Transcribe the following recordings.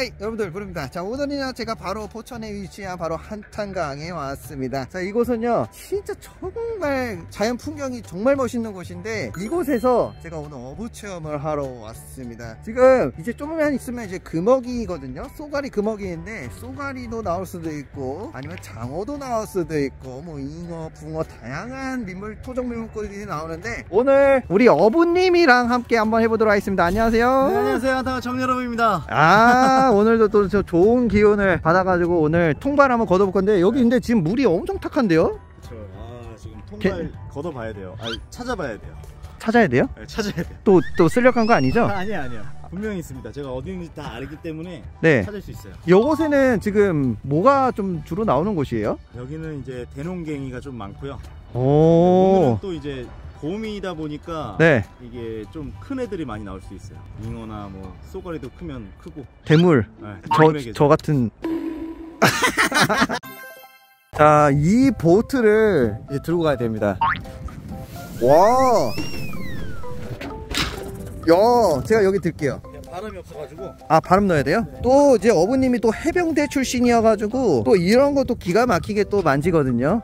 Hi 여러분들 부릅니다. 자 오늘은 제가 바로 포천에 위치한 바로 한탄강에 왔습니다. 자 이곳은요 진짜 정말 자연 풍경이 정말 멋있는 곳인데 이곳에서 제가 오늘 어부 체험을 하러 왔습니다. 지금 이제 좀만 있으면 이제 금어기거든요. 쏘가리 금어기인데 쏘가리도 나올 수도 있고 아니면 장어도 나올 수도 있고 뭐 잉어 붕어 다양한 민물 토종 민물고기들이 나오는데 오늘 우리 어부님이랑 함께 한번 해보도록 하겠습니다. 안녕하세요. 네, 안녕하세요. 한탄강 정어부입니다. 아 오늘도 또 저 좋은 기운을 받아가지고 오늘 통발 한번 걷어볼 건데 여기 근데 지금 물이 엄청 탁한데요? 그렇죠. 아, 지금 통발 걷어봐야 돼요. 아니, 찾아봐야 돼요. 찾아야 돼요? 네, 찾아야 돼요. 또 또 쓸려간 거 아니죠? 아, 아니에요, 아니에요. 분명히 있습니다. 제가 어디 있는지 다 알기 때문에 네 찾을 수 있어요. 요곳에는 지금 뭐가 좀 주로 나오는 곳이에요? 여기는 이제 대농갱이가 좀 많고요. 오늘은 오또 이제 봄이다 보니까 네 이게 좀 큰 애들이 많이 나올 수 있어요. 잉어나 뭐 쏘가리도 크면 크고. 대물 네, 저. 저 같은 자 이 보트를 이제 들고 가야 됩니다 와 야, 제가 여기 들게요. 바람이 없어가지고 아, 바람 넣어야 돼요? 또 이제 어부님이 또 해병대 출신이어가지고 또 이런 것도 기가 막히게 또 만지거든요.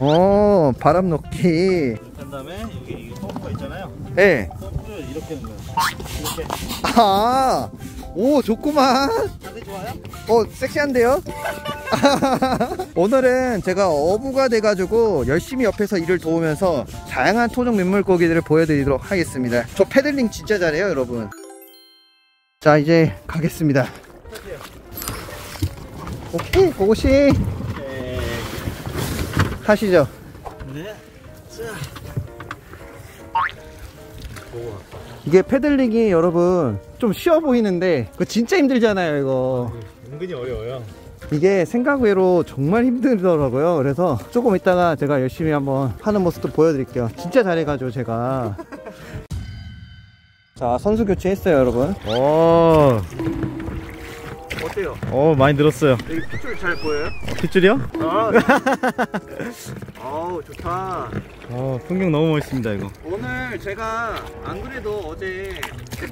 어, 바람 넣기. 이렇게 한 다음에 여기 이 펌프가 있잖아요. 예. 펌프를 이렇게 넣어요. 이렇게. 아, 오, 좋구만. 자세 좋아요? 어, 섹시한데요? 오늘은 제가 어부가 돼가지고 열심히 옆에서 일을 도우면서 다양한 토종 민물고기들을 보여드리도록 하겠습니다. 저 패들링 진짜 잘해요, 여러분. 자, 이제 가겠습니다. 오케이, 고고씨. 네. 하시죠. 네. 자. 이게 패들링이 여러분 좀 쉬워 보이는데 그거 진짜 힘들잖아요, 이거. 은근히 어려워요. 이게 생각 외로 정말 힘들더라고요. 그래서 조금 이따가 제가 열심히 한번 하는 모습도 보여드릴게요. 진짜 잘해가지고 제가. 자, 선수 교체했어요, 여러분. 오, 어때요? 어 많이 늘었어요. 여기 핏줄 잘 보여요? 핏줄이요? 아, 어우, 좋다. 어, 풍경 너무 멋있습니다 이거. 오늘 제가 안 그래도 어제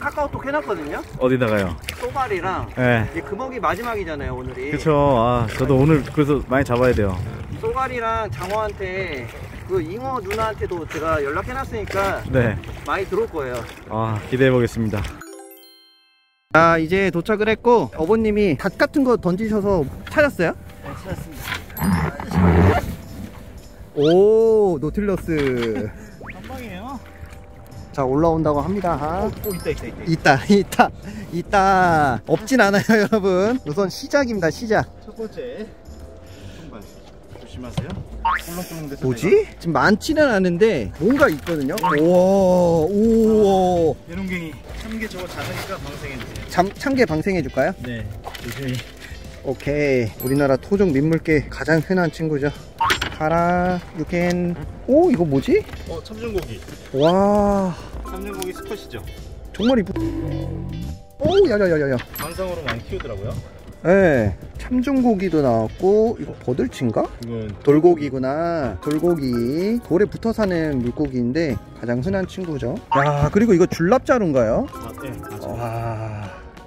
카카오톡 해놨거든요? 어디다가요? 소발이랑 네. 이제 금어기 마지막이잖아요, 오늘이. 그쵸. 아, 저도 오늘 그래서 많이 잡아야 돼요. 소갈이랑 장어한테 그 잉어 누나한테도 제가 연락해놨으니까 네. 많이 들어올 거예요. 아, 기대해 보겠습니다. 자 이제 도착을 했고 어머님이 닭 같은 거 던지셔서 찾았어요? 네, 찾았습니다. 오 노틸러스 한 방이에요. 자 올라온다고 합니다 오, 있다, 있다, 있다. 있다 있다 있다 없진 않아요 여러분 우선 시작입니다 시작 첫 번째 손발 조심하세요. 뭐지? 지금 많지는 않은데 뭔가 있거든요 우와 우와 대농갱이 참게 저거 작으니까 방생해 주세요. 참, 참게 방생해 줄까요? 네. 조심히. 오케이 우리나라 토종 민물계 가장 흔한 친구죠 가라 유캔 오 이거 뭐지? 어, 참중고기. 와 참중고기 스컷이죠. 정말 이쁘 오 야야야야야 관상으로 많이 키우더라고요. 예 참중고기도 나왔고 이거 버들치인가? 이건 돌고기구나 돌고기 돌에 붙어 사는 물고기인데 가장 흔한 친구죠 야 그리고 이거 줄납자루인가요? 아, 네. 맞아요. 와.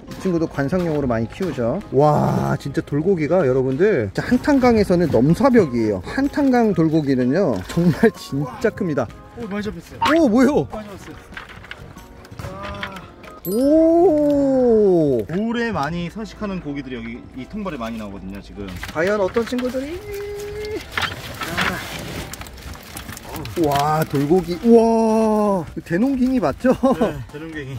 이 친구도 관상용으로 많이 키우죠. 와, 진짜 돌고기가 여러분들, 한탄강에서는 넘사벽이에요. 한탄강 돌고기는요, 정말 진짜 큽니다. 오, 많이 잡혔어요. 오, 뭐요? 많이 잡았어요. 아, 오, 돌에 많이 서식하는 고기들이 여기 이 통발에 많이 나오거든요, 지금. 과연 어떤 친구들이? 와, 돌고기. 와, 대농갱이 맞죠? 네, 대롱갱이.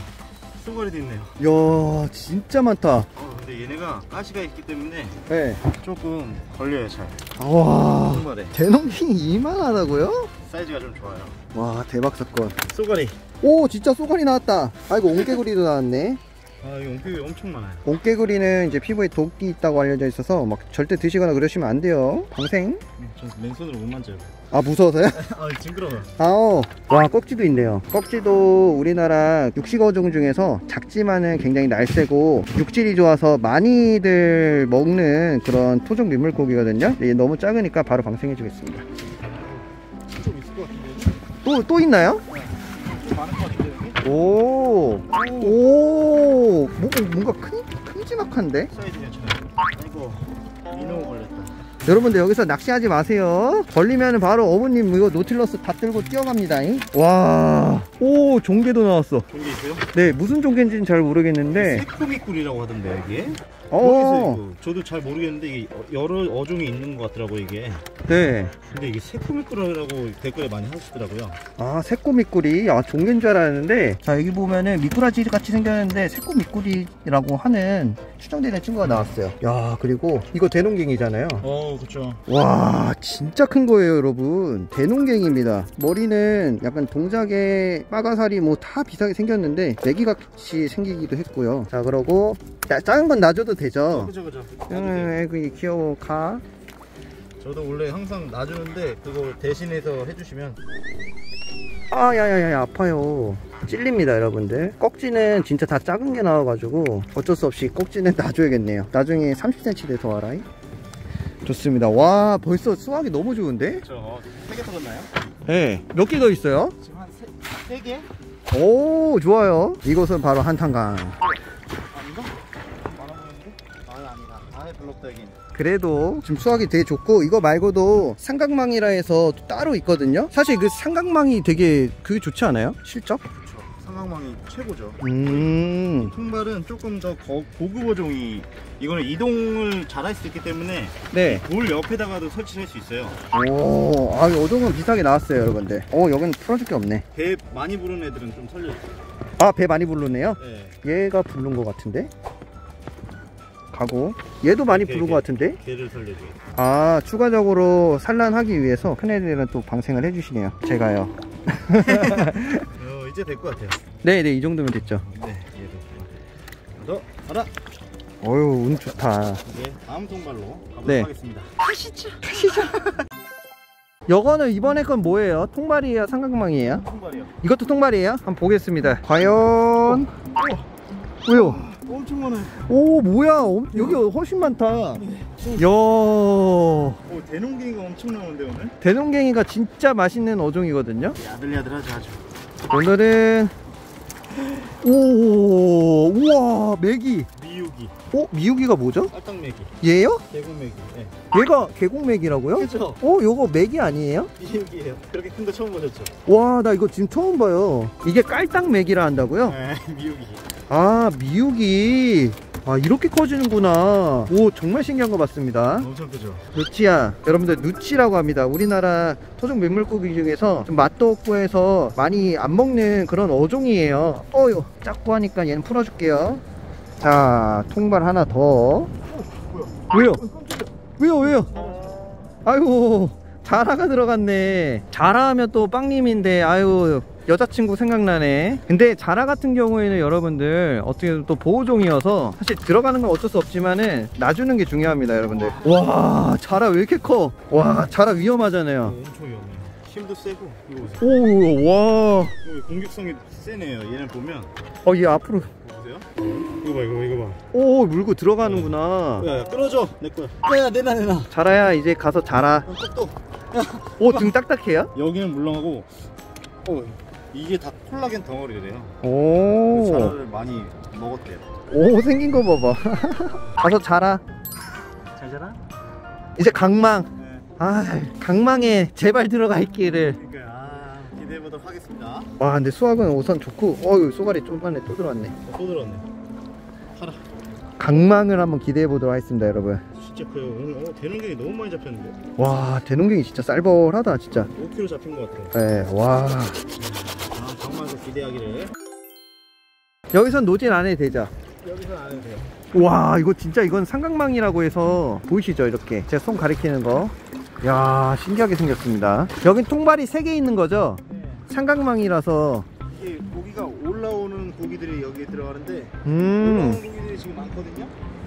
쏘가리도 있네요. 이야, 진짜 많다. 어, 근데 얘네가 가시가 있기 때문에 네. 조금 걸려요, 잘. 와, 통발에. 대농갱이 이만하다고요? 사이즈가 좀 좋아요. 와, 대박 사건. 쏘가리. 오 진짜 쏘가리 나왔다 아이고 옹개구리도 나왔네 아, 이 옹폐이 엄청 많아요. 옹개구리는 이제 피부에 독이 있다고 알려져 있어서 막 절대 드시거나 그러시면 안 돼요 방생 음, 전 맨손으로 못 만져요. 아 무서워서요? 아, 징그러워요. 아오 와 꺽지도 있네요 꺽지도 우리나라 육식어종 중에서 작지만은 굉장히 날쌔고 육질이 좋아서 많이들 먹는 그런 토종 민물고기거든요 얘 너무 작으니까 바로 방생해 주겠습니다 좀 있을 것 같은데. 또 또 있나요? 좀 많을 것 같은데, 여기? 오, 오, 뭐, 뭔가 큰, 큼지막한데? 사이즈 괜찮아요. 아이고 민호 걸렸다. 여러분들 여기서 낚시하지 마세요 걸리면 바로 어머님 이거 노틸러스 다 들고 뛰어갑니다 와오 종개도 나왔어 종게 있어요? 네 무슨 종개인지는 잘 모르겠는데 새코미꿀이라고 하던데. 어 모르겠어요, 이거. 저도 잘 모르겠는데 이게 여러 어종이 있는 것 같더라고 이게. 네. 근데 이게 새코미꿀이라고 댓글에 많이 하시더라고요. 아 새꼬미꾸리 아 종개인 줄 알았는데 자 여기 보면은 미꾸라지 같이 생겼는데 새꼬미꾸리라고 하는 추정되는 친구가 나왔어요 야 그리고 이거 대농갱이잖아요 어 그렇죠. 와 진짜 큰 거예요 여러분 대농갱입니다 머리는 약간 동작에 빠가살이 뭐 다 비슷하게 생겼는데 메기같이 생기기도 했고요 자 그러고 야, 작은 건 놔줘도 되죠 그죠 그죠. 음, 아이고 귀여워 가 저도 원래 항상 놔주는데 그거 대신해서 해주시면 아, 야야야야, 아파요. 찔립니다, 여러분들. 꺽지는 진짜 다 작은 게 나와가지고 어쩔 수 없이 꺽지는 놔줘야겠네요. 나중에 30cm 돼서 와라. 좋습니다. 와, 벌써 수확이 너무 좋은데? 저세개 터졌나요? 네. 몇 개 더 있어요? 지금 한세 개? 오, 좋아요. 이곳은 바로 한탄강. 아닌가? 많아 보이는데? 아 아니다. 여긴. 그래도 지금 수확이 되게 좋고 이거 말고도 삼각망이라 해서 또 따로 있거든요. 사실 그 삼각망이 되게 그게 좋지 않아요? 실적? 그렇죠. 상황망이 최고죠. 음, 통발은 조금 더 거- 고급 어종이 이거는 이동을 잘 할 수 있기 때문에 네. 돌 옆에다가도 설치할 수 있어요. 오, 아, 어종은 비슷하게 나왔어요, 여러분들. 어, 여긴 풀어줄 게 없네. 배 많이 부르는 애들은 좀 살려주세요. 아, 배 많이 부르네요. 네. 얘가 부른 것 같은데? 가고. 얘도 많이 개, 부른 개. 것 같은데? 개를 살려줘요. 아, 추가적으로 산란하기 위해서 큰애들은 또 방생을 해주시네요. 제가요. 어, 이제 될 것 같아요. 네네, 이 정도면 됐죠. 네, 얘도. 너 가라. 어휴, 운 좋다. 이제 다음 통발로 가보도록 네. 하겠습니다. 요거는 이번에 건 뭐예요? 통발이에요? 삼각망이에요? 통발이요. 이것도 통발이에요? 한번 보겠습니다. 과연. 왜요? 엄청 많아요. 오, 뭐야. 엄- 여기 훨씬 많다. 이야. 오, 대농갱이가 엄청 나오는데 오늘? 대농갱이가 진짜 맛있는 어종이거든요. 야들야들하죠 아주. 오늘은 오 우와 메기 미육이, 어 미육이가 뭐죠? 깔딱매기, 얘요? 대구매기. 네. 얘가 계곡 메기라고요? 그죠? 어 요거 메기 아니에요? 미육이에요. 그렇게 큰 거 처음 보셨죠? 와 나 이거 지금 처음 봐요 이게 깔딱메기라 한다고요? 네, 미육이. 아 미육이 아 이렇게 커지는구나. 오 정말 신기한 거 봤습니다. 엄청 크죠? 누치야 여러분들 누치라고 합니다. 우리나라 토종 민물고기 중에서 좀 맛도 없고 해서 많이 안 먹는 그런 어종이에요. 어유 작고 하니까 얘는 풀어줄게요. 자 통발 하나 더. 왜요? 왜요 왜요? 아이고 자라가 들어갔네. 자라하면 또 빵님인데 아유 여자친구 생각나네 근데 자라 같은 경우에는 여러분들 어떻게 보면 또 보호종이어서 사실 들어가는 건 어쩔 수 없지만은 놔주는 게 중요합니다 여러분들 와 자라 왜 이렇게 커와 자라 위험하잖아요 엄청 위험해요. 힘도 세고 이거 보세요. 오와 이거 공격성이 세네요. 얘는 보면 어 얘 앞으로 보세요. 이거 봐, 이거 이거 봐. 오 물고 들어가는구나 야, 야 끌어줘. 내 거야. 야야 내놔 내놔. 자라야 이제 가서 자라 어, 또 또. 오등 딱딱해요? 여기는 물렁하고 어 이게 다 콜라겐 덩어리래요. 오 자라를 많이 먹었대요. 오 생긴 거 봐봐 가서 자라 잘 자라? 이제 강망 네. 아 강망에 제발 있기를 그러니까 아, 기대해 보도록 하겠습니다. 와 근데 수학은 우선 좋고 어유 쏘가리 좀만에 또 들어왔네 어, 또 들었네. 팔아. 강망을 한번 기대해 보도록 하겠습니다 여러분 진짜 커요. 오늘 어, 대농갱이 너무 많이 잡혔는데. 와 대농갱이 진짜 쌀벌하다 진짜 5kg 잡힌 것 같아요. 예와 기대하기를. 여기선 노진 안 해도 되죠 여기서 안 해도 돼요. 와 이거 진짜 이건 삼각망이라고 해서 보이시죠 이렇게 제가 손 가리키는 거야 신기하게 생겼습니다 여긴 통발이 3개 있는 거죠 네. 삼각망이라서 이게 고기가 올라오는 고기들이 여기에 들어가는데 음 올라오는 고기들이 지금 많거든요.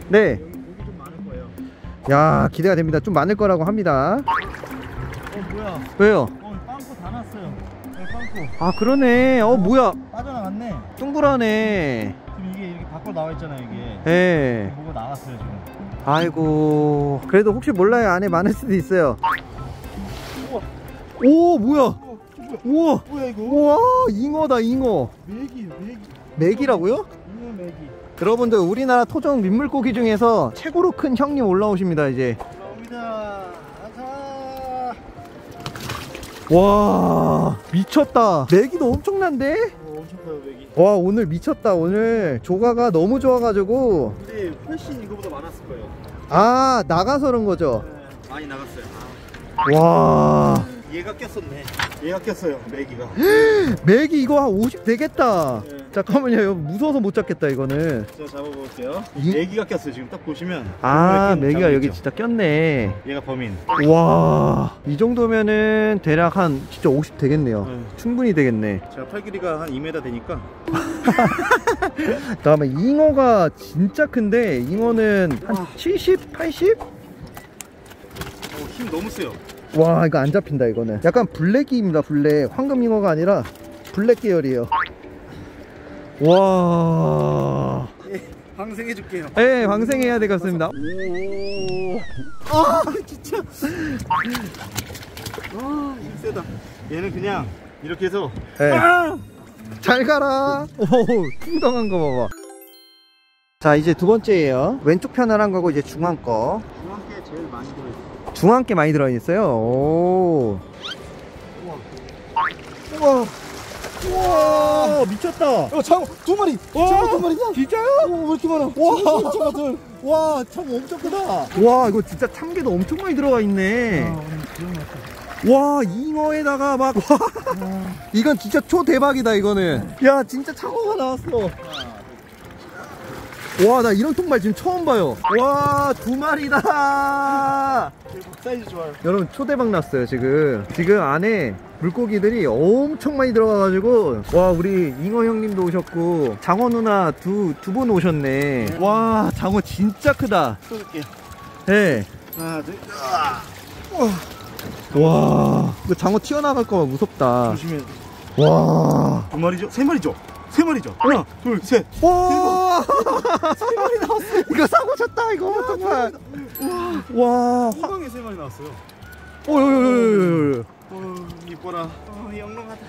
네. 여기 고기 좀 많을 거예요. 야 기대가 됩니다 좀 많을 거라고 합니다 어 뭐야? 왜요? 빵꾸 아 그러네 어 뭐야 빠져나갔네. 둥그러네 지금 이게 이렇게 밖으로 나와 있잖아요 이게. 예 뭐가 나갔어요 지금. 아이고 그래도 혹시 몰라요 안에 많을 수도 있어요 우와. 오 뭐야? 우와 뭐야 이거? 우와 잉어다 잉어 메기 메기. 맥이라고요? 이거 메기. 여러분들 우리나라 토종 민물고기 중에서 최고로 큰 형님 올라오십니다 이제 나옵니다. 와 미쳤다 내기도 엄청난데 엄청 맥이. 와 오늘 미쳤다 오늘 조가가 너무 좋아가지고 근데 훨씬 이거보다 많았을 거예요. 아 나가서 그런 거죠 네, 많이 나갔어요. 와 얘가 꼈었네. 얘가 꼈어요, 맥이가. 맥이 이거 한 50 되겠다 네. 잠깐만요 이거 무서워서 못 잡겠다 이거는 자, 잡아볼게요. 이- 맥이가 꼈어요. 지금 딱 보시면. 아 잡고 여기 있죠? 진짜 꼈네 얘가 범인. 와, 이 정도면은 대략 한 진짜 50 되겠네요. 네. 충분히 되겠네. 제가 팔 길이가 한 2m 되니까. 다음에 잉어가 진짜 큰데 잉어는 한 와. 70, 80? 오, 힘 너무 세요. 와, 이거 안 잡힌다 이거는. 약간 블랙입니다, 블랙. 황금 잉어가 아니라 블랙 계열이에요. 와. 방생해 줄게요. 예, 방생해야 되겠습니다. 오. 아, 진짜. 아, 힘 세다. 얘는 그냥 이렇게 해서. 예. 아! 잘 가라. 오, 뚱덩한 거 봐봐. 자, 이제 두 번째예요. 왼쪽 편을 한 거고 이제 중앙 거. 중앙께 제일 많이 들어 있어요. 중앙께 많이 들어 있어요. 오. 우와. 우와. 미쳤다. 어, 장어 두 마리. 장어 두 마리다. 진짜요? 오, 왜 이렇게 많아? 와. 장어 둘. 와, 참 엄청 크다. 와, 이거 진짜 참게도 엄청 많이 들어가 있네. 와, 잉어에다가 막, 와. 이건 진짜 초대박이다, 이거는. 야, 진짜 창어가 나왔어. 와, 나 이런 통발 지금 처음 봐요. 와, 두 마리다. 사이즈 좋아요. 여러분, 초대박 났어요, 지금. 지금 안에 물고기들이 엄청 많이 들어가가지고, 와, 우리 잉어 형님도 오셨고, 장어 누나 두, 두 분 오셨네. 와, 장어 진짜 크다. 쏘줄게요. 예. 하나, 둘. 와, 이거 장어 튀어나갈 거봐 무섭다. 조심해. 와. 두 마리죠? 세 마리죠? 세 마리죠? 하나, 둘, 셋. 와! 세 마리 나왔어. 이거 사고 쳤다, 이거. 정말. 와. 한 방에 세 마리 나왔어요. 오요요요요. 어, 이뻐라. 어, 영롱하다.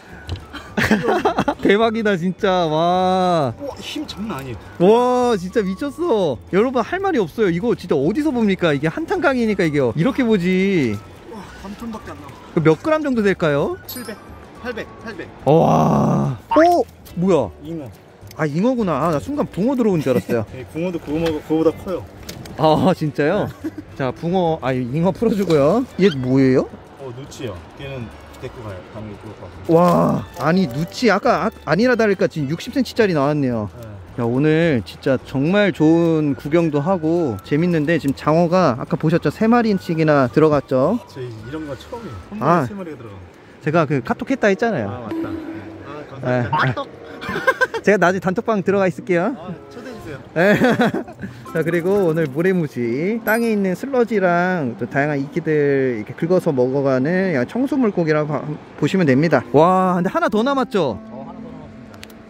대박이다, 진짜. 와. 와, 힘 장난 아니에요. 와, 진짜 미쳤어. 여러분, 할 말이 없어요. 이거 진짜 어디서 봅니까? 이게 한탄강이니까 이게 이렇게 보지. 와, 반톤밖에 안 나와. 그몇 그램 정도 될까요? 700, 800, 800. 와. 오! 뭐야? 잉어. 아, 잉어구나. 아, 나 순간 붕어 들어온 줄 알았어요. 네, 붕어도 그거보다, 그거보다 커요. 아, 진짜요? 자, 붕어, 아, 잉어 풀어주고요. 얘 뭐예요? 어, 누치요. 걔는 데리고 가요. 가는 게 좋을 것 같아요. 와 아니 누치 아까 아, 아니라 다를까 지금 60cm짜리 나왔네요 네. 야 오늘 진짜 정말 좋은 구경도 하고 재밌는데 지금 장어가 아까 보셨죠 세 마리씩이나 들어갔죠 저희 이런 거 처음이에요. 한 아. 마리 세 마리가 들어가. 제가 그 카톡 했다 했잖아요 아, 맞다. 아, 네. 감사합니다. 떡. 제가 나중에 단톡방 들어가 있을게요 아, 초대해주세요. 네. 자 그리고 오늘 모래무지 땅에 있는 슬러지랑 또 다양한 이끼들 이렇게 긁어서 먹어가는 청소 물고기라고 봐- 보시면 됩니다 와 근데 하나 더 남았죠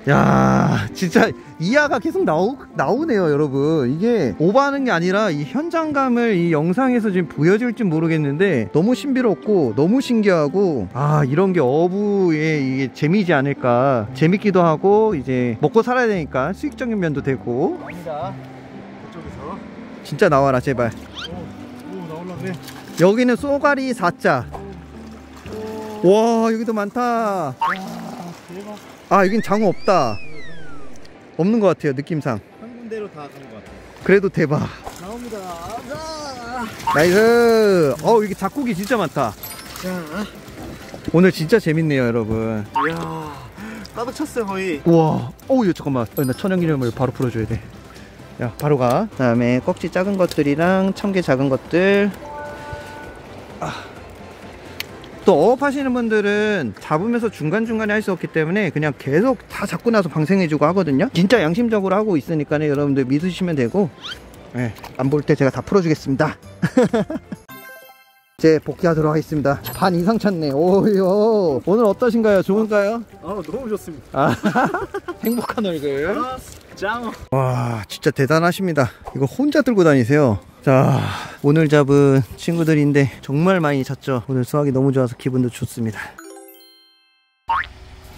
야 진짜 이하가 계속 나오, 나오네요 여러분 이게 오버하는 게 아니라 이 현장감을 이 영상에서 지금 보여줄지 모르겠는데 너무 신비롭고 너무 신기하고 아 이런 게 어부의 이게 재미지 않을까 재밌기도 하고 이제 먹고 살아야 되니까 수익적인 면도 되고 나옵니다. 그쪽에서. 진짜 나와라 제발 오, 오, 나올라 그래. 여기는 쏘가리 4자 와 여기도 많다 대박. 아 여긴 장어 없다 없는 것 같아요 느낌상 한 군데로 다 가는 것 같아요. 그래도 대박 나옵니다. 자. nice 어 여기 잡고기 진짜 많다 자. 오늘 진짜 재밌네요 여러분 이야. 가득 찼어요, 거의. 우와 어우 잠깐만 어, 나 천연기념을 바로 풀어줘야 돼야 바로 가 다음에 꺽지 작은 것들이랑 참게 작은 것들 아. 또 어업하시는 분들은 잡으면서 중간중간에 할 수 없기 때문에 그냥 계속 다 잡고 나서 방생해주고 하거든요. 진짜 양심적으로 하고 있으니까 여러분들 믿으시면 되고 네, 안볼 때 제가 다 풀어주겠습니다. 이제 복귀하도록 하겠습니다. 반 이상 찼네. 오요 오늘 어떠신가요? 좋은가요? 아, 너무 좋습니다. 아, 행복한 얼굴. 아, 짱어. 와 진짜 대단하십니다. 이거 혼자 들고 다니세요 자 오늘 잡은 친구들인데 정말 많이 잤죠 오늘 수확이 너무 좋아서 기분도 좋습니다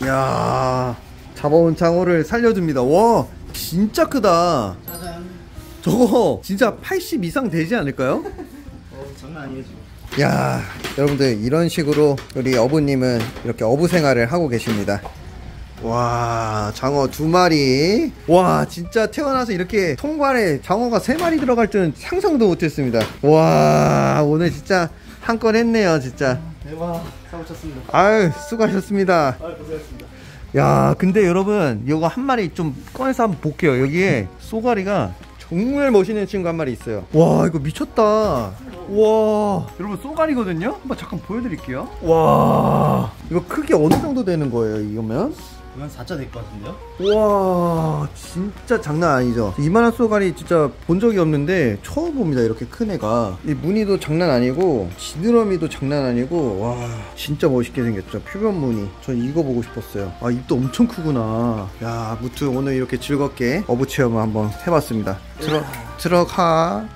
이야 잡아온 장어를 살려줍니다 와 진짜 크다. 짜잔. 저거 진짜 80 이상 되지 않을까요? 어, 장난 지금. 야, 여러분들 이런 식으로 우리 어부님은 이렇게 어부 생활을 하고 계십니다. 와, 장어 두 마리. 와, 진짜 태어나서 이렇게 통관에 장어가 세 마리 들어갈 줄은 상상도 못했습니다. 와, 오늘 진짜 한 건 했네요, 진짜. 대박. 사고 쳤습니다. 아유, 수고하셨습니다. 아 고생했습니다. 야, 근데 여러분, 이거 한 마리 좀 꺼내서 한번 볼게요. 여기에 쏘가리가 정말 멋있는 친구 한 마리 있어요. 와, 이거 미쳤다. 와, 여러분 쏘가리거든요. 한번 잠깐 보여드릴게요. 와, 이거 크기 어느 정도 되는 거예요? 이거면? 이건 4자 될 것 같은데요? 와, 진짜 장난 아니죠. 이만한 쏘가리 진짜 본 적이 없는데 처음 봅니다. 이렇게 큰 애가. 이 무늬도 장난 아니고 지느러미도 장난 아니고 와, 진짜 멋있게 생겼죠. 표면 무늬. 전 이거 보고 싶었어요. 아, 입도 엄청 크구나. 야, 무트 오늘 이렇게 즐겁게 어부 체험을 한번 해봤습니다. 들어 들어가.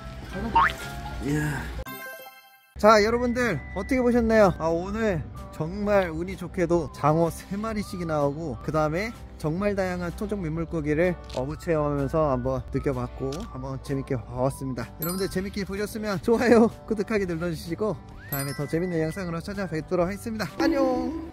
자 여러분들 어떻게 보셨나요? 아 오늘 정말 운이 좋게도 장어 3마리씩이 나오고 그 다음에 정말 다양한 토종 민물고기를 어부 체험하면서 한번 느껴봤고 한번 재밌게 봐왔습니다. 여러분들 재밌게 보셨으면 좋아요 구독하기 눌러주시고 다음에 더 재밌는 영상으로 찾아뵙도록 하겠습니다. 안녕